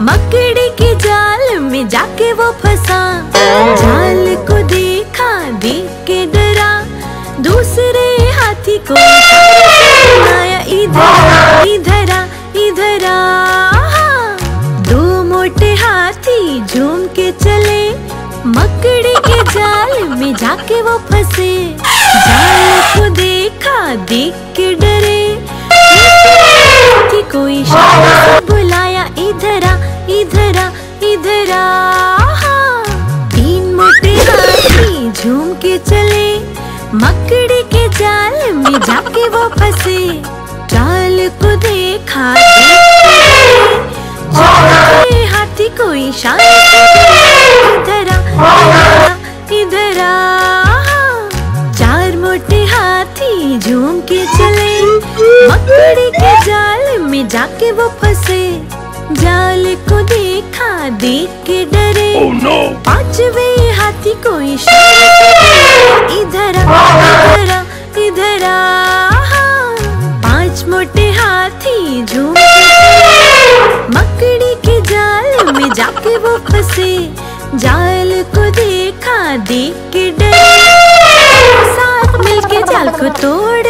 मकड़ी के जाल में जाके वो फंसा। जाल को देखा, देख के डरा। दूसरे हाथी को बुलाया इधर इधर इधर दो मोटे हाथी झूम के चले। मकड़ी के जाल में जाके वो फंसे। मकड़ी के जाल में जाके वो फंसे। जाल को देखा हाथी को इशारे इधर इधर चार मोटे हाथी झूम के चले। मकड़ी के जाल में जाके वो फंसे। जाल को देखा देख के डरे। Oh no! पांचवे हाथी को इशारे इधर इधर इधर पाँच मोटे हाथी झूम मकड़ी के जाल में जाके वो फंसे। जाल को देखा, देख के डरे। साथ मिलके जाल को तोड़